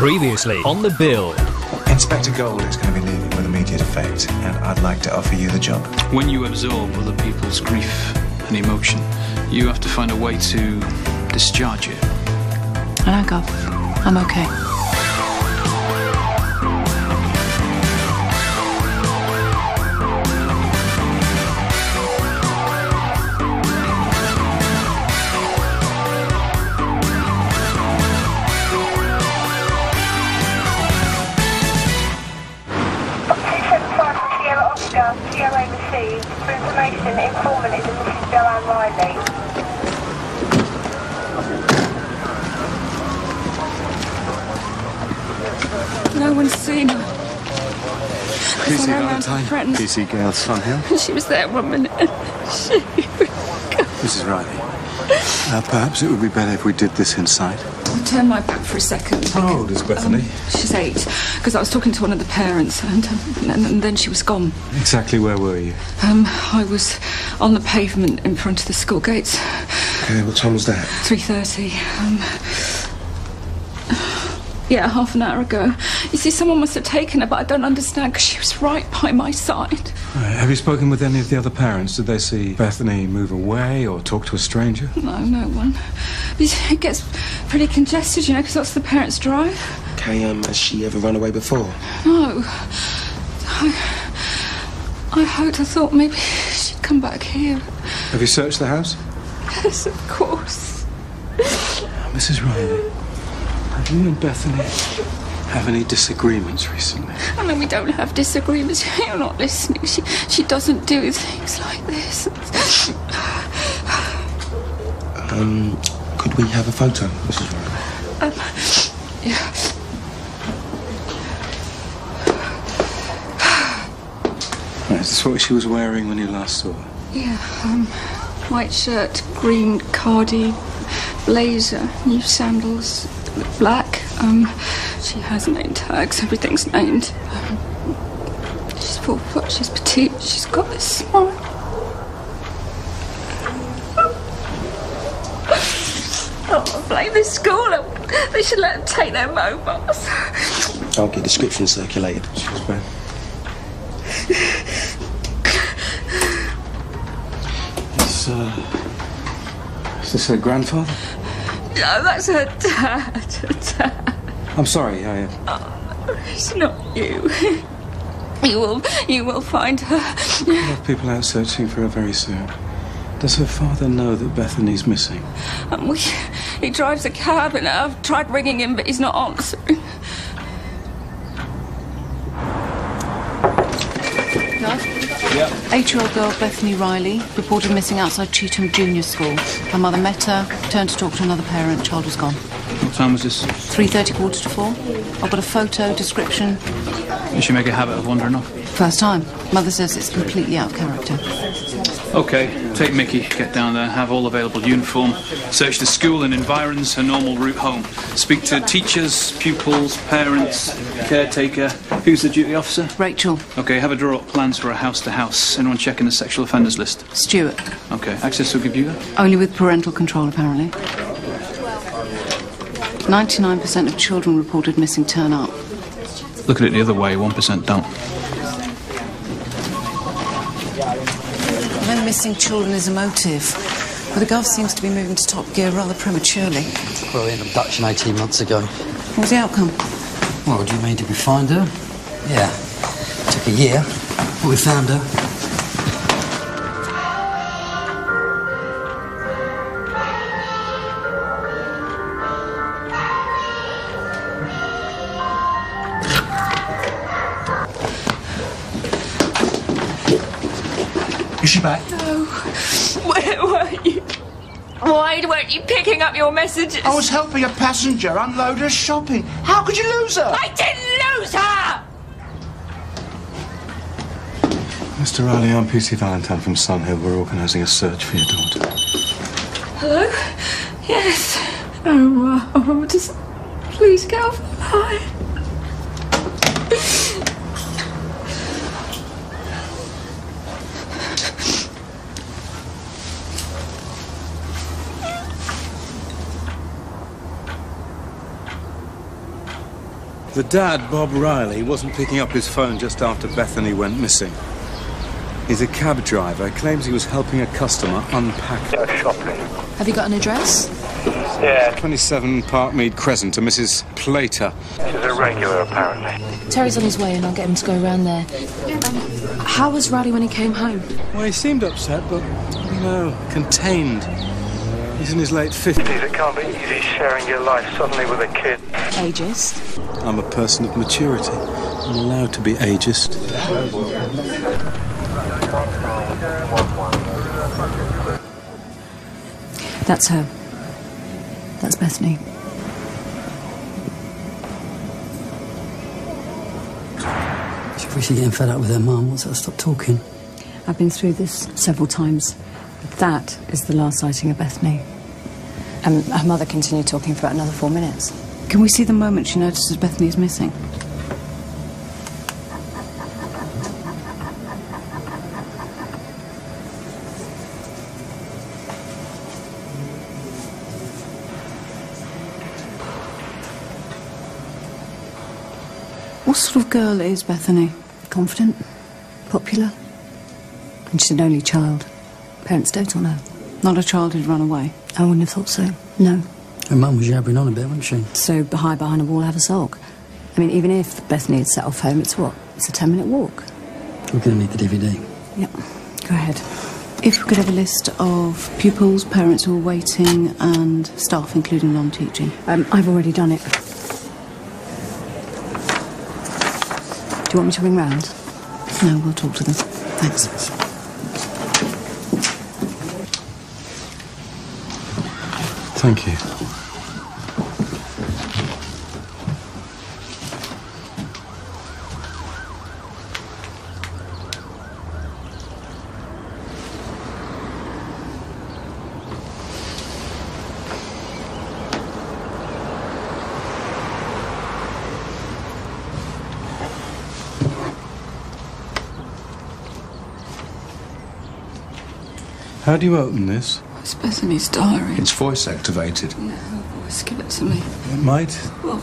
Previously on the bill. Inspector Gold is going to be leaving with immediate effect, and I'd like to offer you the job. When you absorb other people's grief and emotion, you have to find a way to discharge it. I don't go. I'm okay. One's seen her. PC Around Valentine. friends. PC Gale Sunhill. She was there one minute. She Mrs. Riley. Uh, perhaps it would be better if we did this inside. I turned my back for a second. How old is Bethany? She's eight. Because I was talking to one of the parents, and, um, and, and then she was gone. Exactly where were you? Um, I was on the pavement in front of the school gates. Okay, what time was that? Three thirty. Um, yeah, half an hour ago. You see, someone must have taken her, but I don't understand because she was right by my side. Right, have you spoken with any of the other parents? Did they see Bethany move away or talk to a stranger? No, no one. It gets pretty congested, you know, because that's the parents' drive. Okay, um, has she ever run away before? No. I, I hoped, I thought maybe she'd come back here. Have you searched the house? Yes, of course. Mrs. Riley, have you and Bethany have any disagreements recently? I mean, we don't have disagreements. You're not listening. She, she doesn't do things like this. Um, could we have a photo, Mrs. Riley? Um, yeah. Right, is this what she was wearing when you last saw her? Yeah, um, white shirt, green cardi, blazer, new sandals, black. Um, she has name tags. Everything's named. Um, she's four foot. She's petite. She's got this smile. Oh, blame this school. They should let them take their mobiles. I'll get description circulated. She's bad. Is, uh, is this her grandfather? No, that's her dad. Her dad. I'm sorry, I, uh, It's not you. You will, you will find her. I'll have people out searching for her very soon. Does her father know that Bethany's missing? And we, he drives a cab, and I've tried ringing him, but he's not answering. Eight-year-old girl Bethany Riley reported missing outside Cheetham Junior School. Her mother met her, turned to talk to another parent. Child was gone. What time was this? 3:30, quarter to four. I've got a photo, description. Did she make a habit of wandering off? First time. Mother says it's completely out of character. Okay, take Mickey, get down there, have all available uniform, search the school and environs, her normal route home. Speak to teachers, pupils, parents, caretaker. Who's the duty officer? Rachel Okay, have a draw up plans for a house to house. Anyone checking the sexual offenders list? Stewart. Okay, access to a computer? Only with parental control, apparently. 99% of children reported missing turn up. Look at it the other way, 1% don't. Missing children is a motive. But the Gulf seems to be moving to top gear rather prematurely. Well, we had an abduction 18 months ago. What was the outcome? Well, do you mean did we find her? Yeah. It Took a year, but we found her. Is she back? No. Where were you? Why weren't you picking up your messages? I was helping a passenger unload her shopping. How could you lose her? I didn't lose her! Mr. Riley, I'm PC Valentine from Sunhill. We're organising a search for your daughter. Hello? Yes. Oh, uh, oh, just please get off the line. The dad, Bob Riley, wasn't picking up his phone just after Bethany went missing. He's a cab driver. Claims he was helping a customer unpack. shopping. Have you got an address? Yeah, 27 Parkmead Crescent to Mrs. Plater. she's a regular apparently. Terry's on his way and I'll get him to go around there. Um, how was Riley when he came home? Well, he seemed upset, but, you know, contained. He's in his late 50s. It can't be easy sharing your life suddenly with a kid. Ageist. I'm a person of maturity. I'm allowed to be ageist. That's her. That's Bethany. She's obviously getting fed up with her mum. Wants her to stop talking. I've been through this several times. That is the last sighting of Bethany. And her mother continued talking for about another four minutes. Can we see the moment she notices Bethany is missing? What sort of girl is Bethany? Confident, popular, and she's an only child. Parents dote on her. Not a child who'd run away. I wouldn't have thought so. No. Her mum was yabbering on a bit, wasn't she? So hide behind a wall, have a sulk. I mean, even if Bethany had set off home, it's what? It's a ten-minute walk. We're going to need the DVD. Yep. Go ahead. If we could have a list of pupils, parents who are waiting, and staff, including non-teaching. Um, I've already done it. Do you want me to ring round? No, we'll talk to them. Thanks. Thank you. How do you open this? It's Bethany's diary. It's voice activated. No, her voice. Give it to me. It might. Well,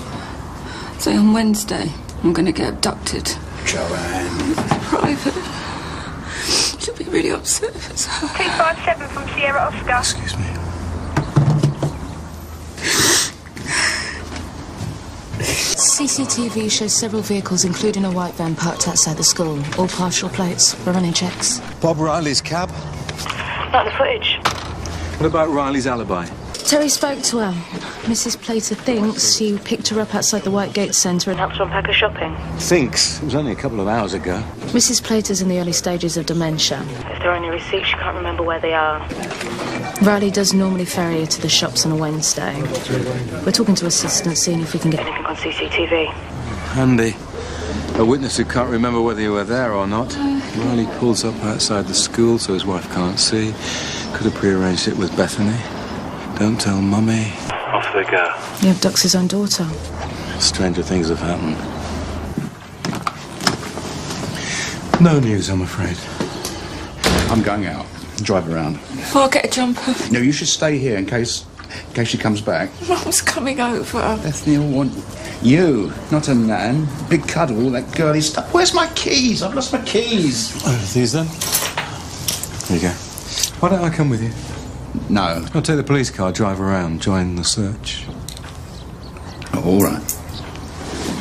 say on Wednesday, I'm going to get abducted. Joanne. Private. She'll be really upset if it's her. 257 from Sierra Oscar. Excuse me. CCTV shows several vehicles, including a white van, parked outside the school. All partial plates. We're running checks. Bob Riley's cab? Not the footage. What about Riley's alibi? Terry spoke to her. Mrs. Plater thinks he picked her up outside the Whitegate Centre and Helped to unpack her shopping. Thinks. It was only a couple of hours ago. Mrs. Plater's in the early stages of dementia. If there are any receipts, she can't remember where they are. Riley does normally ferry her to the shops on a Wednesday. We're talking to assistants, seeing if we can get Anything on CCTV. Handy. A witness who can't remember whether you were there or not. Riley pulls up outside the school so his wife can't see. Could have prearranged it with Bethany. Don't tell Mummy. Off they go. He abducts his own daughter. Stranger things have happened. No news, I'm afraid. I'm going out. Drive around. I'll get a jumper. No, you should stay here in case, in case she comes back. Mum's coming over. Bethany will want you, not a man. Big cuddle, all that girly stuff. Where's my keys? I've lost my keys. Oh, these then? There you go. Why don't I come with you? No. I'll take the police car, drive around, join the search. Oh, all right.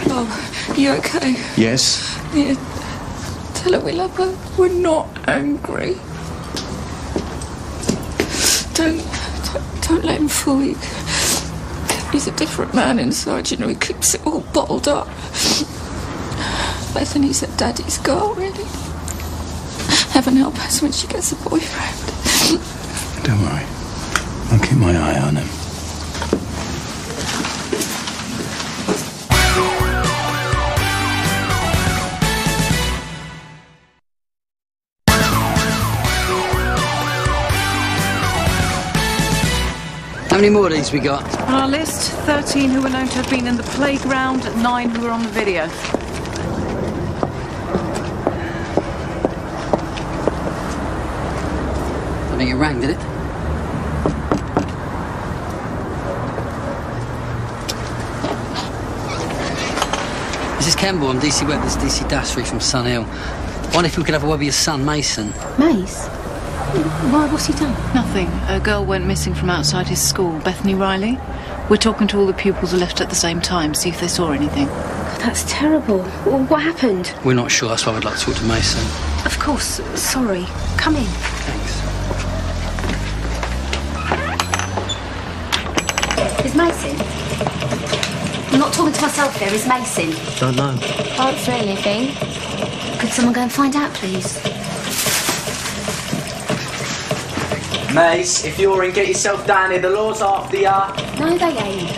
Oh, you okay? Yes. Yeah. Tell her we love her. We're not angry. Don't, don't, let him fool you. He's a different man inside, you know. He keeps it all bottled up. Bethany's at Daddy's girl, really. Heaven help us when she gets a boyfriend. Don't worry. I'll keep my eye on him. How many more of these we got? On our list, 13 who were known to have been in the playground, 9 who were on the video. I think it rang, did it? This is Campbell, I'm DC Webb. This is DC Dasari from Sun Hill. Wonder if we could have a word with your son, Mason. Mace? Why, what's he done? Nothing. A girl went missing from outside his school, Bethany Riley. We're talking to all the pupils who left at the same time, see if they saw anything. That's terrible. What happened? We're not sure. That's why we'd like to talk to Mason. Of course. Sorry. Come in. Thanks. Is Mason? I'm not talking to myself there, is Mason? Don't know. Can't see anything. Could someone go and find out, please? Mace, if you're in, get yourself down here. The law's after ya. No, they ain't.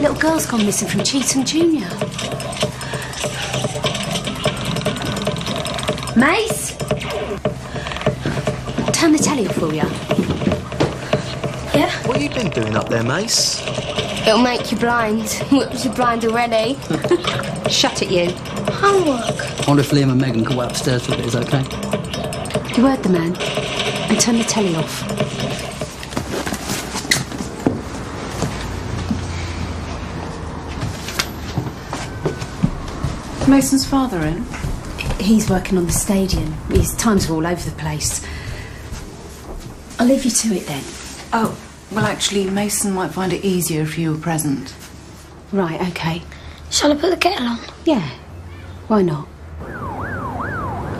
Little girl's gone missing from Cheetham Junior. Mace? Turn the telly off, will ya? Yeah? What have you been doing up there, Mace? It'll make you blind. Whips you blind already. Shut it, you. Homework. I Wonder if Liam and Megan could wait upstairs for a bit. Is that okay? You heard the man. And turn the telly off. Mason's father in? He's working on the stadium. His times are all over the place. I'll leave you to it then. Oh, well, actually, Mason might find it easier if you were present. Right, okay. Shall I put the kettle on? Yeah. Why not?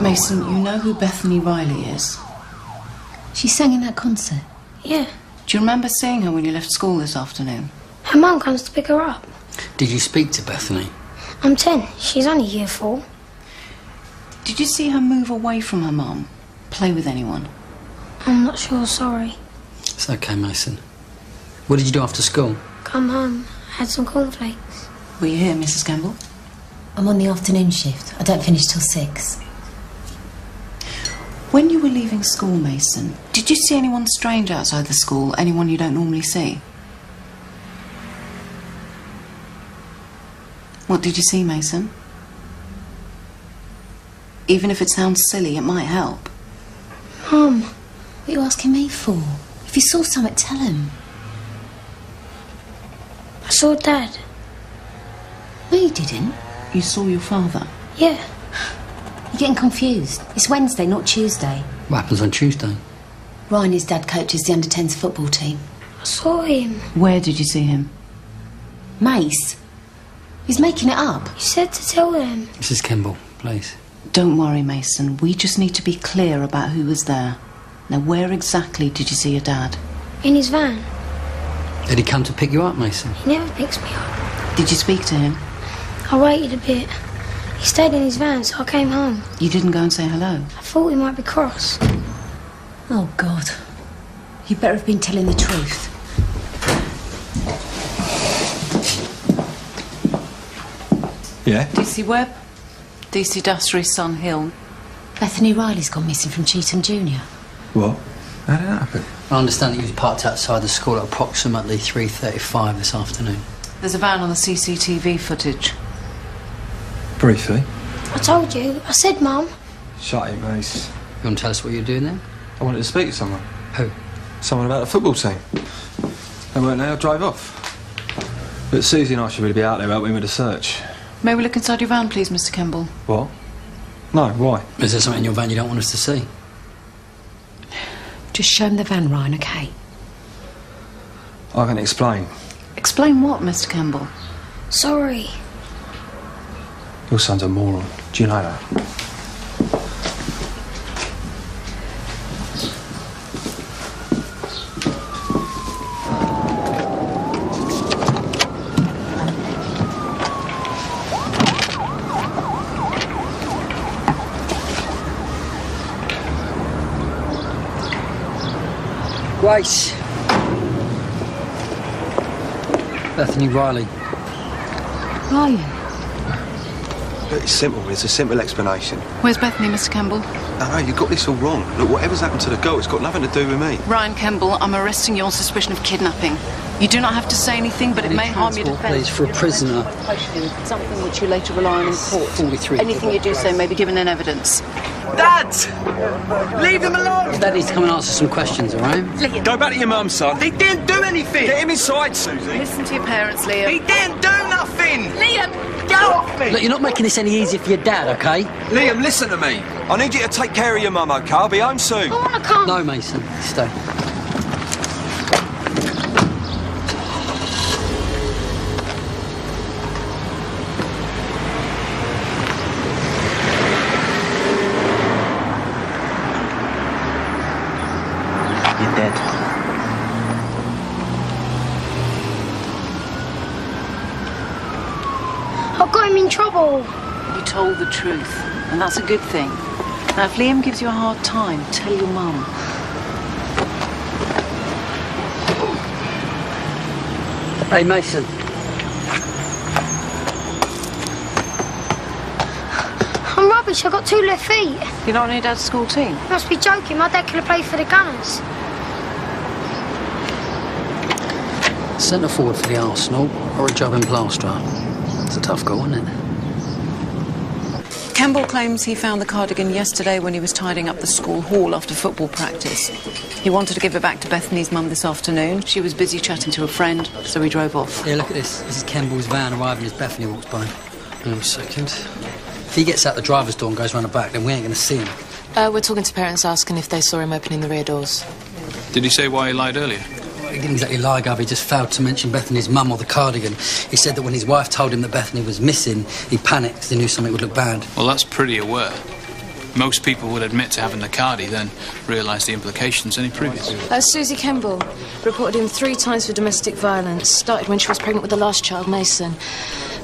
Mason, you know who Bethany Riley is? She sang in that concert. Yeah. Do you remember seeing her when you left school this afternoon? Her mum comes to pick her up. Did you speak to Bethany? I'm ten. She's only year four. Did you see her move away from her mum? Play with anyone? I'm not sure, sorry. It's okay, Mason. What did you do after school? Come home. I Had some cornflakes. Were you here, Mrs. Campbell? I'm on the afternoon shift. I don't finish till six. When you were leaving school, Mason, did you see anyone strange outside the school? Anyone you don't normally see? What did you see, Mason? Even if it sounds silly, it might help. Mum, what are you asking me for? If you saw something, tell him. I saw Dad. No, you didn't. You saw your father? Yeah. You're getting confused. It's Wednesday, not Tuesday. What happens on Tuesday? Ryan, his dad, coaches the under 10s football team. I saw him. Where did you see him? Mace. He's making it up. You said to tell them. Mrs. Campbell, please. Don't worry, Mason. We just need to be clear about who was there. Now, where exactly did you see your dad? In his van. Did he come to pick you up, Mason? He never picks me up. Did you speak to him? I waited a bit. He stayed in his van, so I came home. You didn't go and say hello? I thought he might be cross. Oh, God. You better have been telling the truth. Yeah? DC Webb? DC Dasari, Sun Hill. Bethany Riley's gone missing from Cheetham Junior. What? How did that happen? I understand that you was parked outside the school at approximately 3.35 this afternoon. There's a van on the CCTV footage. Briefly. I told you. I said, Mum. Shut it, Mace. You want to tell us what you're doing then? I wanted to speak to someone. Who? Someone about the football team. They weren't there, I drove off. But Susie and I should really be out there helping with the search. May we look inside your van, please, Mr. Kemble? What? No, why? Is there something in your van you don't want us to see? Just show him the van, Ryan, okay? I can explain. Explain what, Mr. Kemble? Sorry. Your son's a moron. Do you know that? Grace. Bethany Riley. Ryan. It's simple. It's a simple explanation. Where's Bethany, Mr. Campbell? No, no, you've got this all wrong. Look, whatever's happened to the girl, it's got nothing to do with me. Ryan Campbell, I'm arresting you on suspicion of kidnapping. You do not have to say anything, but it may harm your transport, defence. please, for a prisoner. Something which you later rely on in court. 43. Anything you do say may be given in evidence. Dad! Leave them alone! Dad needs to come and answer some questions, all right? Go back to your mum, son. He didn't do anything! Get him inside, Susie. Listen to your parents, Liam. He didn't do nothing! Liam, get off me! Look, you're not making this any easier for your dad, okay? Liam, listen to me. I need you to take care of your mum, okay? I'll be home soon. Oh, no, Mason. Stay. You're dead. I've got him in trouble. You told the truth, and that's a good thing. Now, if Liam gives you a hard time, tell your mum. Hey, Mason. I'm rubbish. I've got two left feet. You're not on your dad's school team? You must be joking. My dad could have played for the Gunners. Centre forward for the Arsenal or a job in Plaster. It's a tough goal, isn't it? Campbell claims he found the cardigan yesterday when he was tidying up the school hall after football practice. He wanted to give it back to Bethany's mum this afternoon. She was busy chatting to a friend, so he drove off. Yeah, look at this. This is Kemble's van arriving as Bethany walks by. Hang on a second. If he gets out the driver's door and goes round the back, then we ain't going to see him. Uh, we're talking to parents asking if they saw him opening the rear doors. Did he say why he lied earlier? He didn't exactly lie, Gov. He just failed to mention Bethany's mum or the cardigan. He said that when his wife told him that Bethany was missing, he panicked 'cause he knew something would look bad. Well, that's pretty aware. Most people would admit to having the cardi, then realise the implications any previous. Uh, Susie Kemble reported him three times for domestic violence. Started when she was pregnant with the last child, Mason.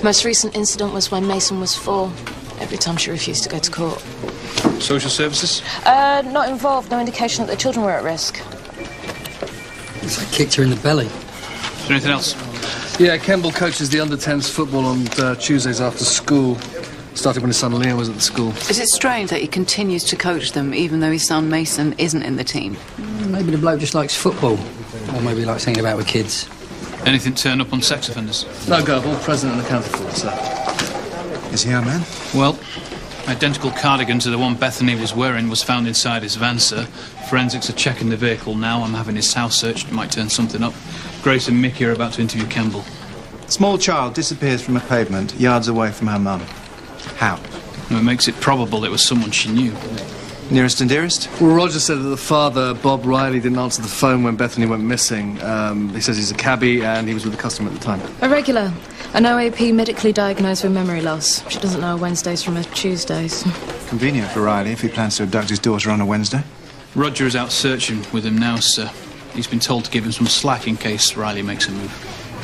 Most recent incident was when Mason was four. Every time she refused to go to court. Social services? Uh, not involved. No indication that the children were at risk. It's like kicked her in the belly. Is there anything else? Yeah, Kemble coaches the under 10s football on uh, Tuesdays after school. Started when his son Liam was at the school. Is it strange that he continues to coach them even though his son Mason isn't in the team? Maybe the bloke just likes football. Or maybe he likes hanging about with kids. Anything turn up on sex offenders? No, go. all present and accounted for, sir. Is he our man? Well, identical cardigan to the one Bethany was wearing was found inside his van, sir. Forensics are checking the vehicle now. I'm having his house searched. It might turn something up. Grace and Mickey are about to interview Campbell. Small child disappears from a pavement yards away from her mum. How? It makes it probable it was someone she knew. Nearest and dearest? Well, Roger said that the father, Bob Riley, didn't answer the phone when Bethany went missing. Um, he says he's a cabbie and he was with a customer at the time. A regular. An OAP medically diagnosed with memory loss. She doesn't know Wednesdays from her Tuesdays. Convenient for Riley if he plans to abduct his daughter on a Wednesday. Roger is out searching with him now, sir. He's been told to give him some slack in case Riley makes a move.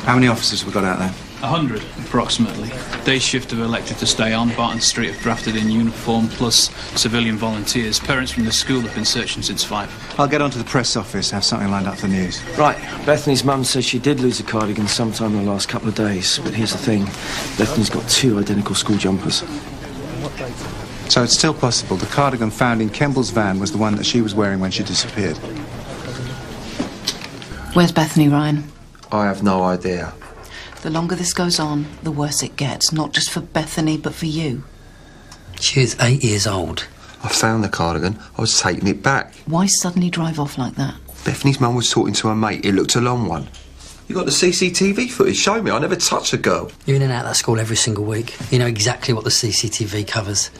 How many officers have we got out there? A hundred, approximately. Day shift have elected to stay on. Barton Street have drafted in uniform, plus civilian volunteers. Parents from the school have been searching since five. I'll get onto the press office, have something lined up for the news. Right, Bethany's mum says she did lose a cardigan sometime in the last couple of days. But here's the thing Bethany's got two identical school jumpers. So it's still possible the cardigan found in Kemble's van was the one that she was wearing when she disappeared. Where's Bethany, Ryan? I have no idea. The longer this goes on, the worse it gets, not just for Bethany, but for you. She is eight years old. I found the cardigan. I was taking it back. Why suddenly drive off like that? Bethany's mum was talking to her mate. It looked a long one. You got the CCTV footage? Show me. I never touched a girl. You're in and out of that school every single week. You know exactly what the CCTV covers.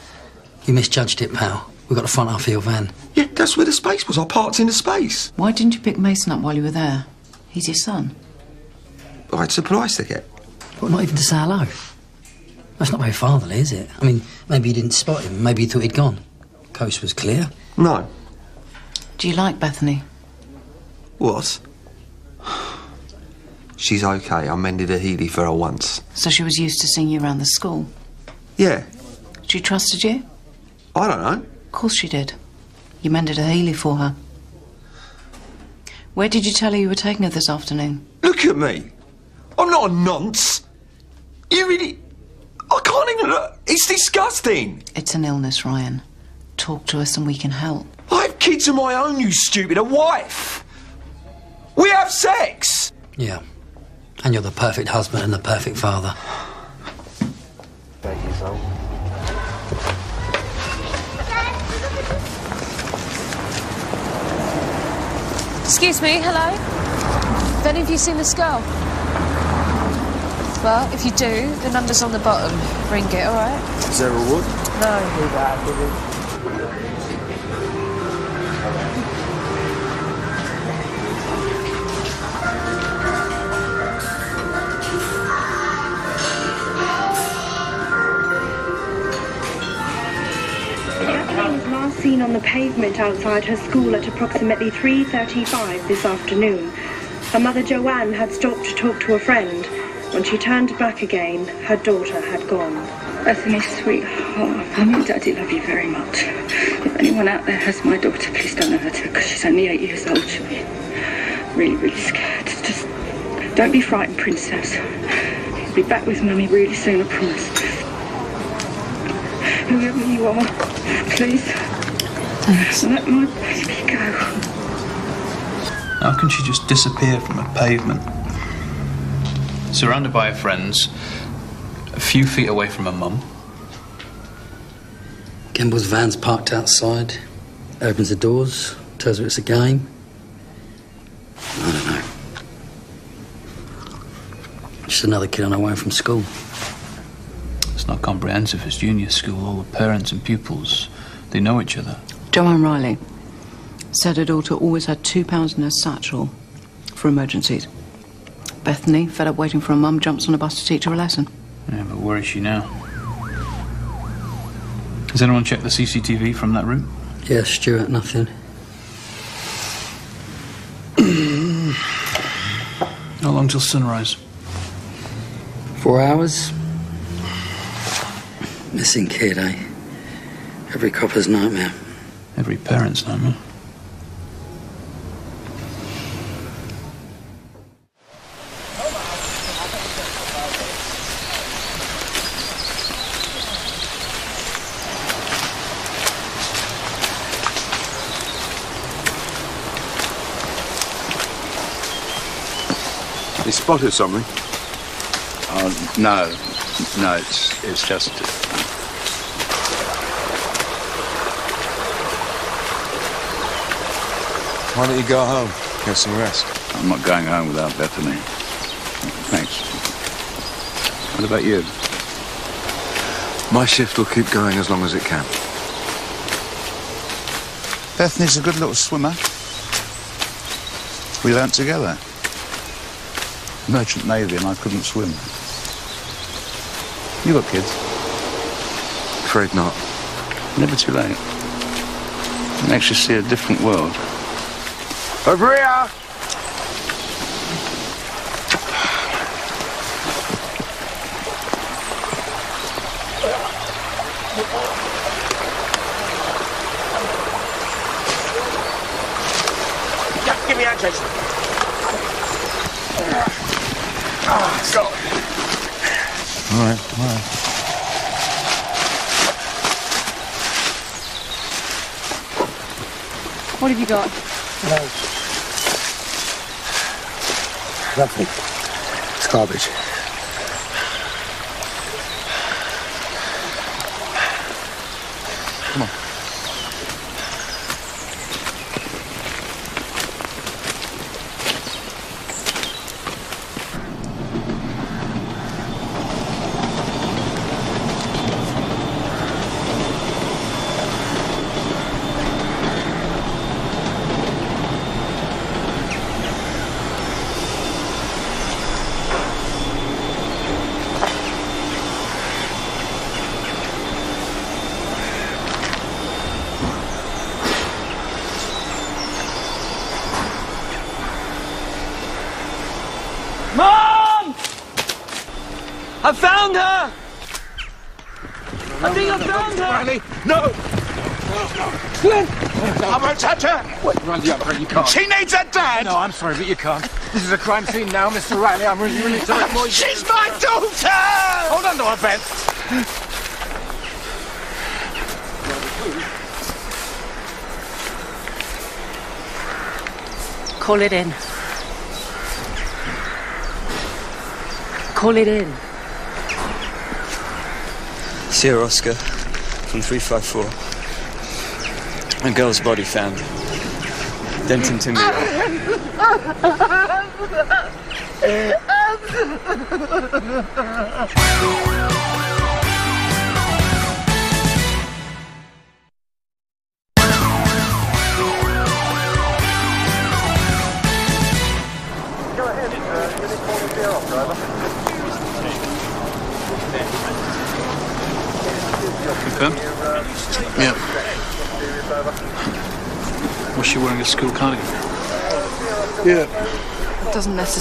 You misjudged it, pal. We got the front half of your van. Yeah, that's where the space was. I parked in the space. Why didn't you pick Mason up while you were there? He's your son. I had supplies to get. What, not even to say hello? That's not very fatherly, is it? I mean, maybe you didn't spot him. Maybe you thought he'd gone. Coast was clear. No. Do you like Bethany? What? She's okay. I mended a Heely for her once. So she was used to seeing you around the school? Yeah. She trusted you? I don't know. Of course she did. You mended a Heely for her. Where did you tell her you were taking her this afternoon? Look at me. I'm not a nonce. You really. I can't even look. It's disgusting. It's an illness, Ryan. Talk to us and we can help. I have kids of my own, you stupid. A wife. We have sex. Yeah. And you're the perfect husband and the perfect father. Eight years old. Excuse me, hello? Have any of you seen this girl? Well, if you do, the number's on the bottom. Ring it, alright? Is there a reward? No. Bethany was last seen on the pavement outside her school at approximately 3.35 this afternoon. Her mother Joanne had stopped to talk to a friend. When she turned back again, her daughter had gone. Bethany, sweetheart, Mummy and Daddy love you very much. If anyone out there has my daughter, please don't hurt her, because she's only eight years old. She'll be really, really scared. Just don't be frightened, Princess. You'll be back with Mummy really soon, I promise. Whoever you are, please. Let my baby go. How can she just disappear from a pavement? Surrounded by her friends, a few feet away from her mum. Kemble's van's parked outside, opens the doors, tells her it's a game. I don't know. Just another kid on her way from school. It's not comprehensive. It's junior school. All the parents and pupils, they know each other. Joanne Riley said her daughter always had two pounds in her satchel for emergencies. Bethany, fed up waiting for her mum, jumps on a bus to teach her a lesson. Yeah, but where is she now? Has anyone checked the CCTV from that route? Yeah, Stuart, nothing. How long till sunrise? Four hours. Missing kid, eh? Every copper's nightmare. Every parent's nightmare. Spotted something. Oh, no. No, it's, it's just. Why don't you go home? Get some rest. I'm not going home without Bethany. Thanks. What about you? My shift will keep going as long as it can. Bethany's a good little swimmer. We learnt together. Merchant Navy, and I couldn't swim. You got kids? Afraid not. Never too late. It makes you see a different world. Over here! Yeah, give me that, Jason. Oh, go. All right, all right. What have you got? No. Nothing. It's garbage. Come on. Mom! I found her! I think I found her! Riley, no! Glenn! I won't touch her! Wait, Randy, you can't. She needs her dad! No, I'm sorry, but you can't. This is a crime scene now, Mr. Riley. I'm really, really sorry. Boy, She's my daughter! Hold on to her, Ben. Call it in. Call it in. Sierra Oscar from 354. A girl's body found. Denton Timber.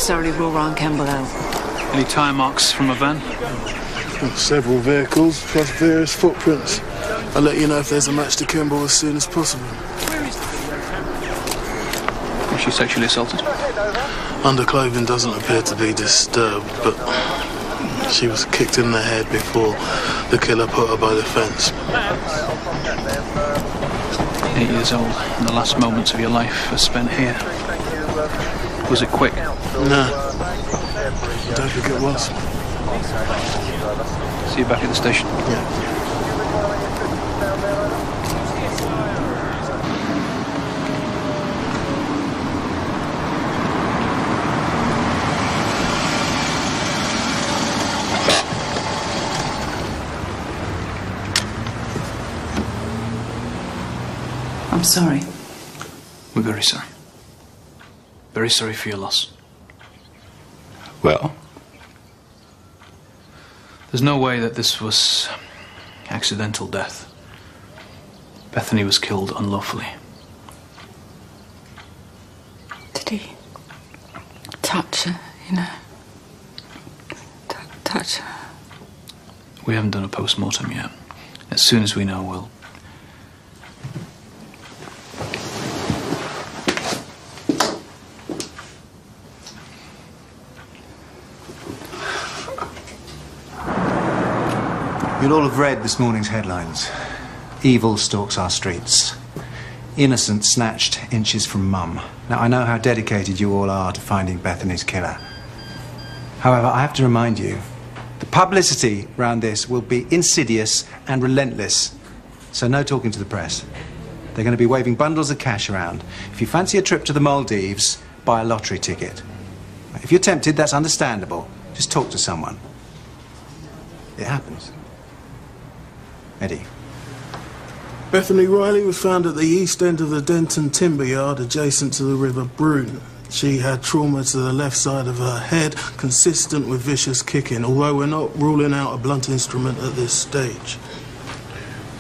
necessarily rule Ryan Campbell out. Any tyre marks from a van? Several vehicles, plus various footprints. I'll let you know if there's a match to Kemble as soon as possible. Was she sexually assaulted? Underclothing doesn't appear to be disturbed, but she was kicked in the head before the killer put her by the fence. Eight years old, and the last moments of your life are spent here. Was it quick? No. I don't think it was. See you back at the station. Yeah. I'm sorry. We're very sorry. Very sorry for your loss. Well? There's no way that this was accidental death. Bethany was killed unlawfully. Did he touch her, you know? T- touch her. We haven't done a post mortem yet. As soon as we know, we'll. You'll all have read this morning's headlines. Evil stalks our streets. Innocent snatched inches from mum. Now, I know how dedicated you all are to finding Bethany's killer. However, I have to remind you the publicity around this will be insidious and relentless. So, no talking to the press. They're going to be waving bundles of cash around. If you fancy a trip to the Maldives, buy a lottery ticket. If you're tempted, that's understandable. Just talk to someone. It happens. Eddie. Bethany Riley was found at the east end of the Denton timber yard adjacent to the River Brune. She had trauma to the left side of her head, consistent with vicious kicking, although we're not ruling out a blunt instrument at this stage.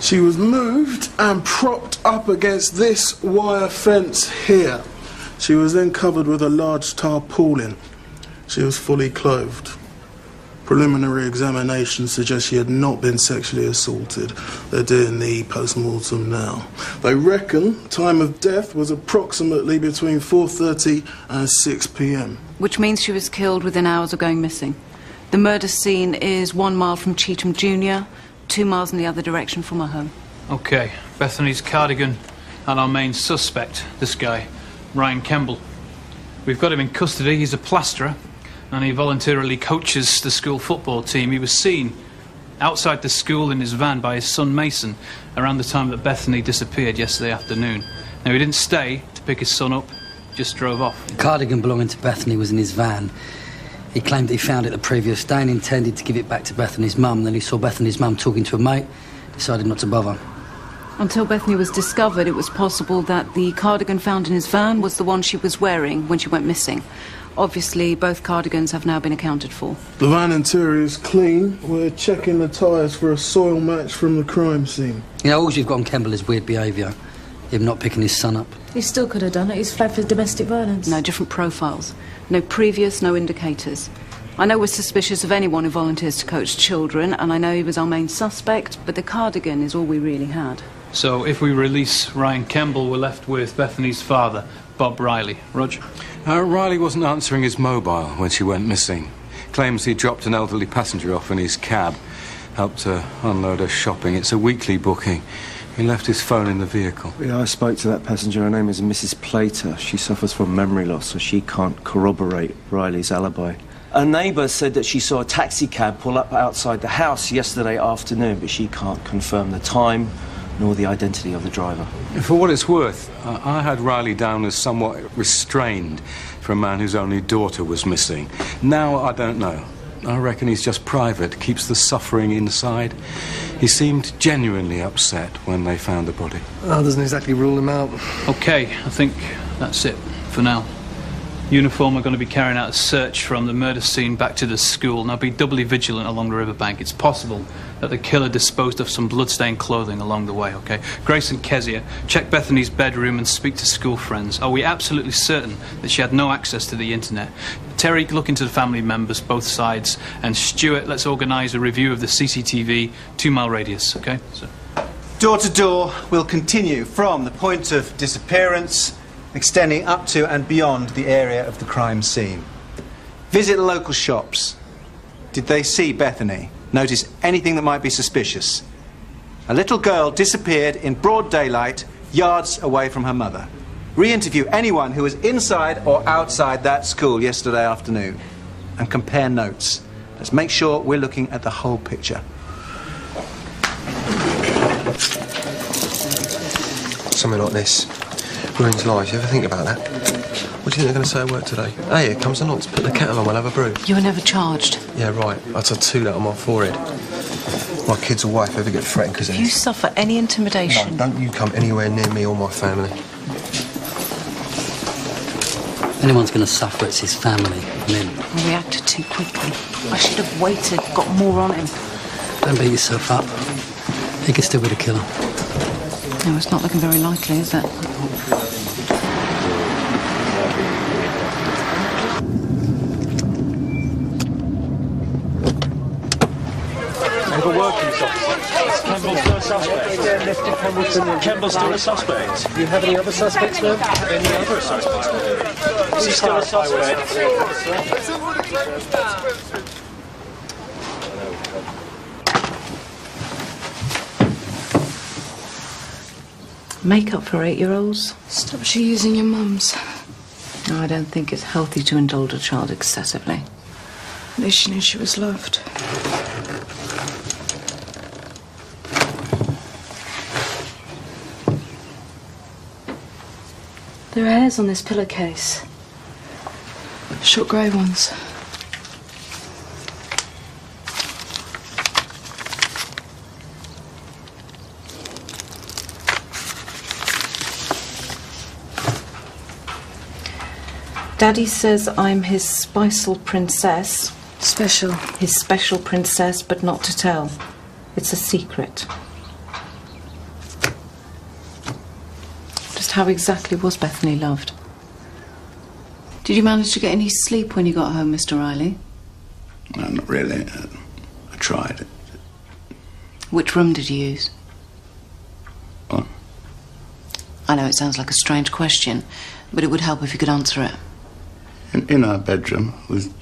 She was moved and propped up against this wire fence here. She was then covered with a large tarpaulin. She was fully clothed. Preliminary examination suggests she had not been sexually assaulted. They're doing the post-mortem now. They reckon time of death was approximately between 4.30 and 6 p.m. Which means she was killed within hours of going missing. The murder scene is one mile from Cheetham Junior, two miles in the other direction from her home. Okay, Bethany's cardigan and our main suspect, this guy, Ryan Kemble. We've got him in custody. He's a plasterer, and he voluntarily coaches the school football team. He was seen outside the school in his van by his son Mason around the time that Bethany disappeared yesterday afternoon. Now, he didn't stay to pick his son up, just drove off. The cardigan belonging to Bethany was in his van. He claimed that he found it the previous day and intended to give it back to Bethany's mum. Then he saw Bethany's mum talking to a mate, decided not to bother. Until Bethany was discovered, it was possible that the cardigan found in his van was the one she was wearing when she went missing. Obviously, both cardigans have now been accounted for. The van interior is clean. We're checking the tyres for a soil match from the crime scene. You know, all you've got on Kemble is weird behaviour. Him not picking his son up. He still could have done it. He's flagged for domestic violence. No different profiles. No previous, no indicators. I know we're suspicious of anyone who volunteers to coach children, and I know he was our main suspect, but the cardigan is all we really had. So, if we release Ryan Kemble, we're left with Bethany's father, Bob Riley. Roger? Uh, Riley wasn't answering his mobile when she went missing. Claims he dropped an elderly passenger off in his cab, helped her unload her shopping. It's a weekly booking. He left his phone in the vehicle. Yeah, I spoke to that passenger. Her name is Mrs. Plater. She suffers from memory loss, so she can't corroborate Riley's alibi. A neighbour said that she saw a taxi cab pull up outside the house yesterday afternoon, but she can't confirm the time nor the identity of the driver. For what it's worth, I I had Riley down as somewhat restrained for a man whose only daughter was missing. Now I don't know. I reckon he's just private, keeps the suffering inside. He seemed genuinely upset when they found the body. That doesn't exactly rule him out. Okay, I think that's it for now. Uniform are going to be carrying out a search from the murder scene back to the school. Now be doubly vigilant along the riverbank. It's possible that the killer disposed of some bloodstained clothing along the way, okay? Grace and Kezia, check Bethany's bedroom and speak to school friends. Are we absolutely certain that she had no access to the internet? Terry, look into the family members, both sides. And Stuart, let's organise a review of the CCTV two mile radius, okay? So. Door to door we'll continue from the point of disappearance, extending up to and beyond the area of the crime scene. Visit local shops. Did they see Bethany? Notice anything that might be suspicious? A little girl disappeared in broad daylight, yards away from her mother. Re interview anyone who was inside or outside that school yesterday afternoon and compare notes. Let's make sure we're looking at the whole picture. Something like this. Ruins lives. You ever think about that? What do you think they're going to say at work today? Hey, here comes the nonce. Put the kettle on, we'll have a brew. You were never charged. Yeah, right. I tattoo that on my forehead. My kid's or wife ever get threatened because of If you suffer any intimidation, No, don't you come anywhere near me or my family. If anyone's going to suffer, it's his family. I mean, I reacted too quickly. I should have waited, got more on him. don't beat yourself up. He could still be the killer. No, it's not looking very likely, is it? A working suspect. Kemble's still a suspect. Kemble's still a suspect. Do you have any other suspects, ma'am? Any other suspects? Is he still a suspect? Makeup for eight-year-olds? Stop she using your mum's. No, I don't think it's healthy to indulge a child excessively. At least she knew she was loved. There are hairs on this pillowcase. Short grey ones. Daddy says I'm his special princess. Special. His special princess, but not to tell. It's a secret. Just how exactly was Bethany loved? Did you manage to get any sleep when you got home, Mr. Riley? No, not really. Uh, I tried. Which room did you use? What? I know it sounds like a strange question, but it would help if you could answer it. In, in our bedroom with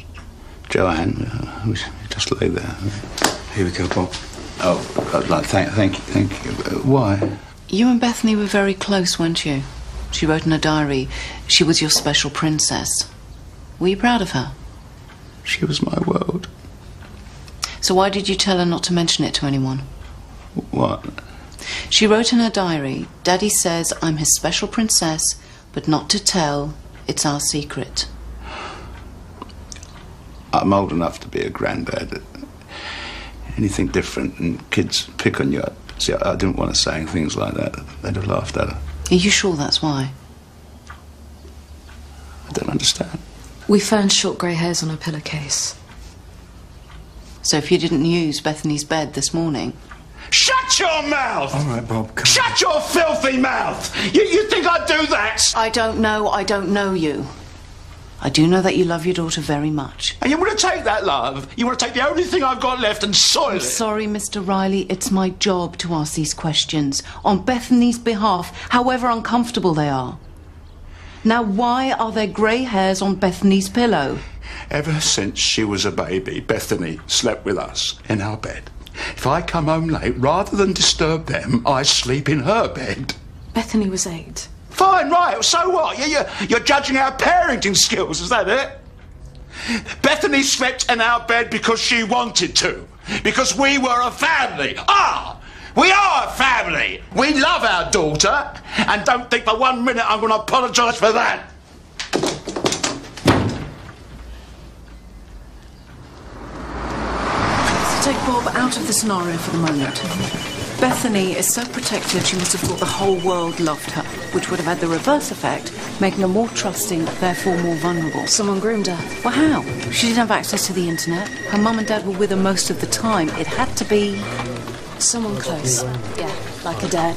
Joanne, uh, we just lay there. Here we go, Bob. Oh, I'd like, thank, thank you, thank you. Uh, why? You and Bethany were very close, weren't you? She wrote in her diary she was your special princess. Were you proud of her? She was my world. So why did you tell her not to mention it to anyone? What? She wrote in her diary, Daddy says I'm his special princess, but not to tell. It's our secret. I'm old enough to be a granddad. Anything different, and kids pick on you. See, I, I didn't want to say things like that. They'd have laughed at her. Are you sure that's why? I don't understand. We found short grey hairs on her pillowcase. So if you didn't use Bethany's bed this morning, Shut your mouth! All right, Bob, come Shut your filthy mouth! You, you think I'd do that? I don't know, I don't know you. I do know that you love your daughter very much. And you want to take that love? You want to take the only thing I've got left and soil I'm it? sorry, Mr. Riley, it's my job to ask these questions on Bethany's behalf, however uncomfortable they are. Now, why are there grey hairs on Bethany's pillow? Ever since she was a baby, Bethany slept with us in our bed. If I come home late, rather than disturb them, I sleep in her bed. Bethany was eight. Fine, right, so what? You, you, you're judging our parenting skills, is that it? Bethany slept in our bed because she wanted to. Because we were a family. Ah! We are a family. We love our daughter. And don't think for one minute I'm going to apologise for that. Take Bob out of the scenario for the moment. Bethany is so protected she must have thought the whole world loved her, which would have had the reverse effect, making her more trusting, therefore more vulnerable. Someone groomed her. Well, how? She didn't have access to the internet. Her mum and dad were with her most of the time. It had to be. Someone close. Yeah, like a dad.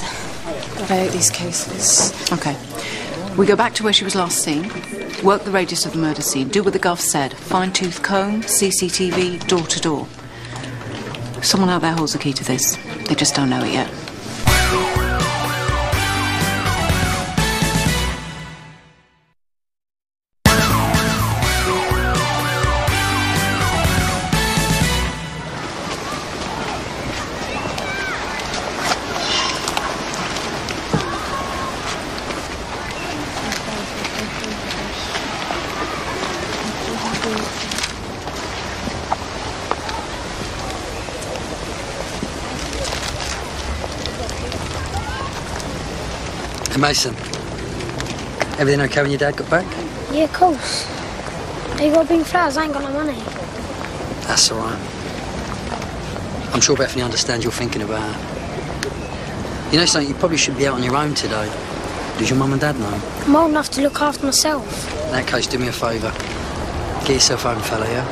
God, I hate these cases. Okay. We go back to where she was last seen, work the radius of the murder scene, do what the Gov said, fine tooth comb, CCTV, door to door. Someone out there holds the key to this. They just don't know it yet. Mason. Everything okay when your dad got back? Yeah, of course. You gotta bring flowers, I ain't got no money. That's all right. I'm sure Bethany understands you're thinking about her. You know something, you probably should be out on your own today. Does your mum and dad know? I'm old enough to look after myself. In that case, do me a favour. Get yourself home, fella, yeah?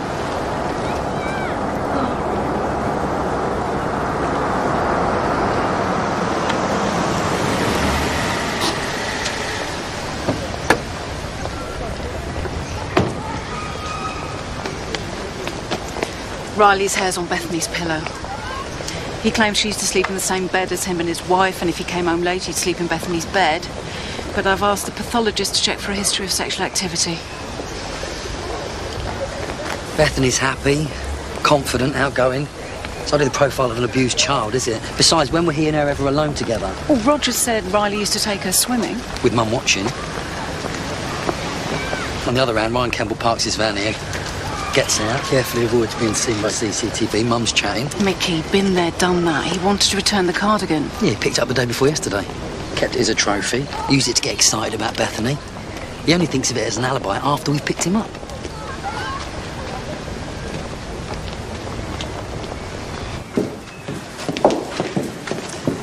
Riley's hair's on Bethany's pillow. He claims she used to sleep in the same bed as him and his wife, and if he came home late, he'd sleep in Bethany's bed. But I've asked the pathologist to check for a history of sexual activity. Bethany's happy, confident, outgoing. It's hardly the profile of an abused child, is it? Besides, when were he and her ever alone together? Well, Roger said Riley used to take her swimming. With mum watching. On the other hand, Ryan Kemble parks his van here, gets out, carefully avoids being seen by CCTV. Mum's chatting. Mickey, been there, done that. He wanted to return the cardigan. Yeah, he picked it up the day before yesterday. Kept it as a trophy. Used it to get excited about Bethany. He only thinks of it as an alibi after we've picked him up.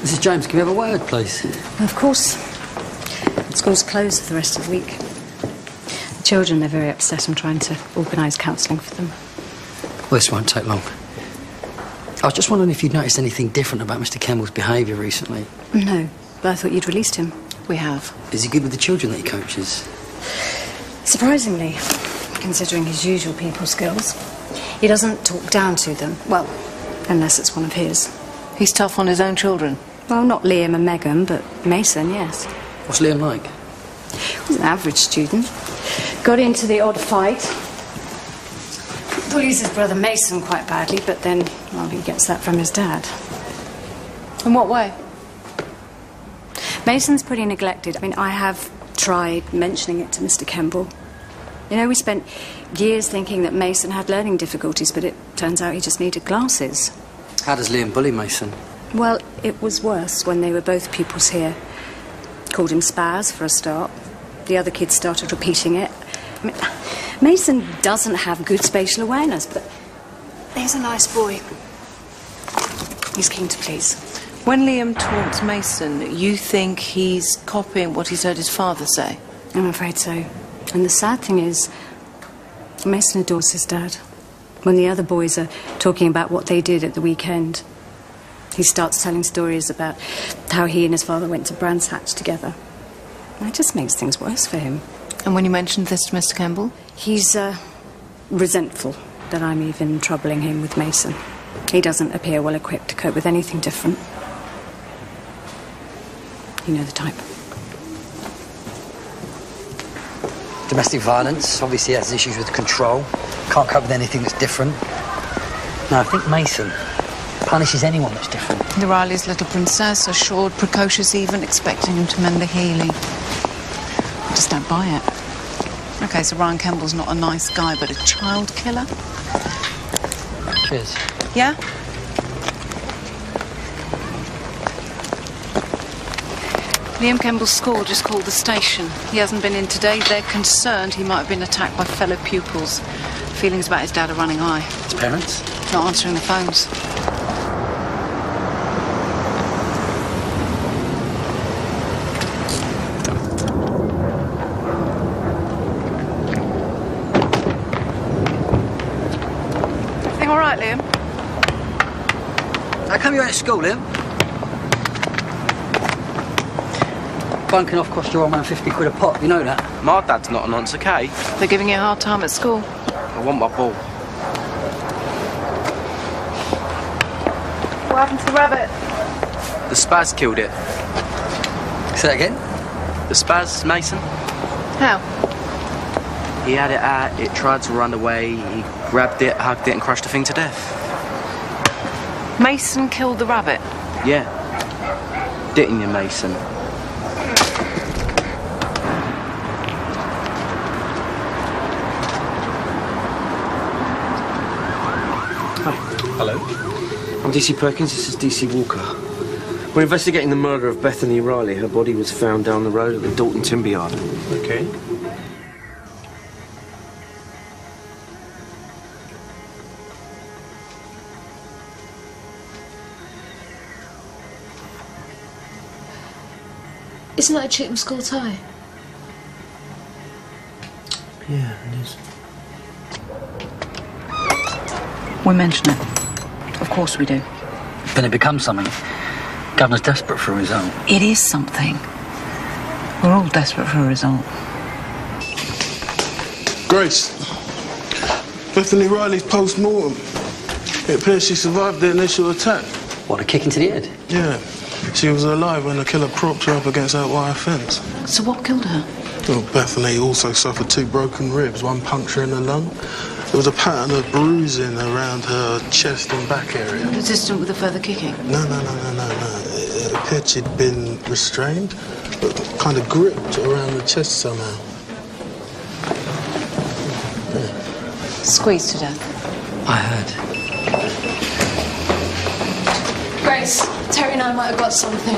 Mrs. James, can we have a word, please? Of course. The school's closed for the rest of the week. The children, they're very upset. I'm trying to organise counselling for them. Well, this won't take long. I was just wondering if you'd noticed anything different about Mr. Kemble's behaviour recently. No, but I thought you'd released him. We have. Is he good with the children that he coaches? Surprisingly, considering his usual people skills, he doesn't talk down to them. Well, unless it's one of his. He's tough on his own children. Well, not Liam and Megan, but Mason, yes. What's Liam like? He's an average student. Got into the odd fight. Bullies his brother Mason quite badly, but then, well, he gets that from his dad. In what way? Mason's pretty neglected. I mean, I have tried mentioning it to Mr. Kemble. You know, we spent years thinking that Mason had learning difficulties, but it turns out he just needed glasses. How does Liam bully Mason? Well, it was worse when they were both pupils here. Called him Spaz for a start. The other kids started repeating it. Mason doesn't have good spatial awareness, but he's a nice boy. He's keen to please. When Liam taunts Mason, you think he's copying what he's heard his father say? I'm afraid so. And the sad thing is, Mason adores his dad. When the other boys are talking about what they did at the weekend, he starts telling stories about how he and his father went to Brands Hatch together. That just makes things worse for him. And when you mentioned this to Mr. Kemble? He's uh, resentful that I'm even troubling him with Mason. He doesn't appear well equipped to cope with anything different. You know the type. Domestic violence, obviously has issues with control. Can't cope with anything that's different. Now, I think Mason punishes anyone that's different. The Riley's little princess, assured, precocious even, expecting him to mend the Heely. Just don't buy it. Okay, so Ryan Kemble's not a nice guy, but a child killer? Cheers. Yeah? Liam Kemble's school just called the station. He hasn't been in today. They're concerned he might have been attacked by fellow pupils. Feelings about his dad are running high. His parents? Not answering the phones. Everything all right, Liam? How come you ain't at school, Liam? Bunking off cost your old man 50 quid a pop, you know that? My dad's not an answer, okay? They're giving you a hard time at school. I want my ball. What happened to the rabbit? The spaz killed it. Say that again? The spaz, Mason? How? He had it out, it tried to run away, he grabbed it, hugged it, and crushed the thing to death. Mason killed the rabbit. Yeah. Didn't you, Mason? Hi. Hello? I'm DC Perkins, this is DC Walker. We're investigating the murder of Bethany Riley. Her body was found down the road at the Dalton Timber Yard. Okay. Isn't that a Chippenham school tie? Yeah, it is. We mention it. Of course we do. Then it becomes something. Governor's desperate for a result. It is something. We're all desperate for a result. Grace. Bethany Riley's post-mortem. It appears she survived the initial attack. What, a kick into the head? Yeah. She was alive when the killer propped her up against that wire fence. So what killed her? Well, Bethany also suffered two broken ribs, one puncture in the lung. There was a pattern of bruising around her chest and back area. Consistent with the further kicking. No, no, no, no, no, no. It appeared she'd been restrained, but kind of gripped around the chest somehow. Squeezed to death. I heard. Grace, Terry and I might have got something.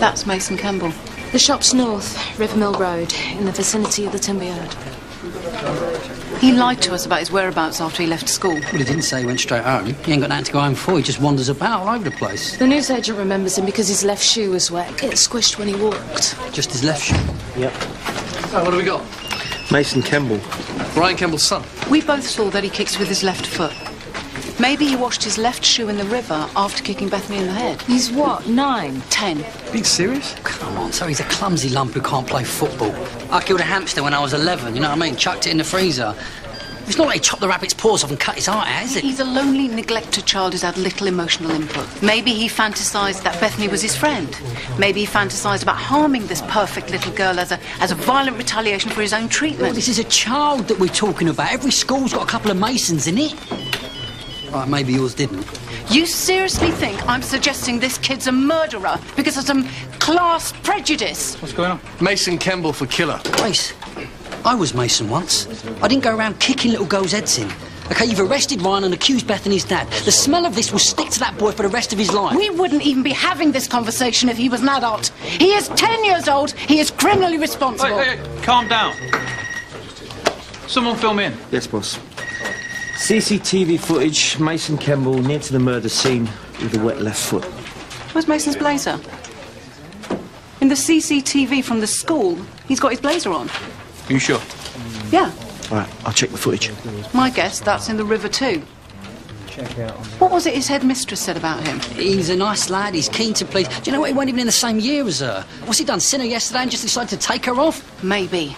That's Mason Kemble. The shop's north, Rivermill Road, in the vicinity of the timber yard. He lied to us about his whereabouts after he left school. Well, he didn't say he went straight home. He ain't got nothing to go home for. He just wanders about all over the place. The newsagent remembers him because his left shoe was wet. It squished when he walked. Just his left shoe. Yep. Oh, what have we got? Mason Kemble. Ryan Kemble's son. We both saw that he kicks with his left foot. Maybe he washed his left shoe in the river after kicking Bethany in the head. He's what, nine? Ten. Being serious? Come on, so he's a clumsy lump who can't play football. I killed a hamster when I was 11, you know what I mean? Chucked it in the freezer. It's not like he chopped the rabbit's paws off and cut his heart out, is it? He's a lonely, neglected child who's had little emotional input. Maybe he fantasised that Bethany was his friend. Maybe he fantasised about harming this perfect little girl as a, as a violent retaliation for his own Well, treatment. this is a child that we're talking about. Every school's got a couple of Masons in it. Right, maybe yours didn't. You seriously think I'm suggesting this kid's a murderer because of some class prejudice? What's going on? Mason Kemble for killer. Grace, I was Mason once. I didn't go around kicking little girls' heads in. Okay, you've arrested Ryan and accused Bethany's dad. The smell of this will stick to that boy for the rest of his life. We wouldn't even be having this conversation if he was an adult. He is 10 years old. He is criminally responsible. Hey, hey, hey, calm down. Someone film in. Yes, boss. CCTV footage, Mason Kemble near to the murder scene with a wet left foot. Where's Mason's blazer? In the CCTV from the school, he's got his blazer on. You sure? Yeah, All right, I'll check the footage. my guess that's in the river too. Check out. What was it his headmistress said about him? He's a nice lad, he's keen to please. Do you know what? He wasn't even in the same year as her. What's he done? Seen her yesterday and just decided to take her off? Maybe.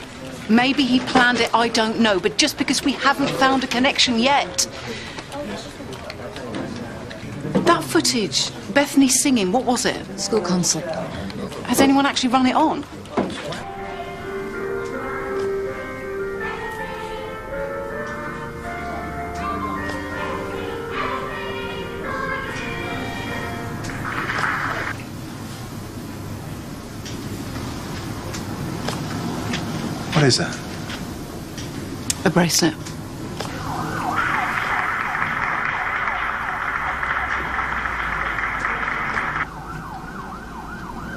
Maybe he planned it, I don't know. But just because we haven't found a connection yet. That footage, Bethany singing, what was it? School concert. Has anyone actually run it on? What is that? A bracelet.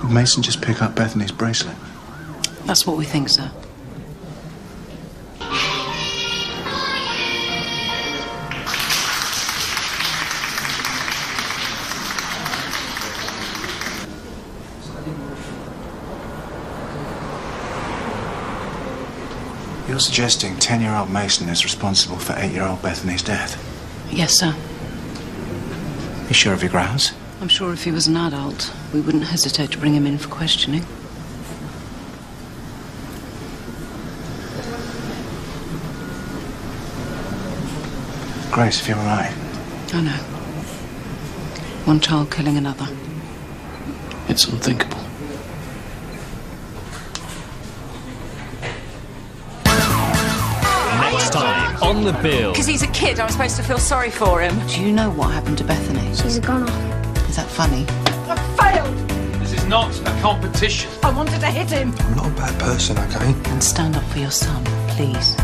Did Mason just pick up Bethany's bracelet? That's what we think, sir. You're suggesting 10 year old Mason is responsible for 8 year old Bethany's death? Yes, sir. You sure of your grounds? I'm sure if he was an adult, we wouldn't hesitate to bring him in for questioning. Grace, if you're right. I know. One child killing another. It's unthinkable. On the bill. Because he's a kid, I'm supposed to feel sorry for him. Do you know what happened to Bethany? She's a goner. Is that funny? I failed! This is not a competition. I wanted to hit him. I'm not a bad person, okay? And stand up for your son, please.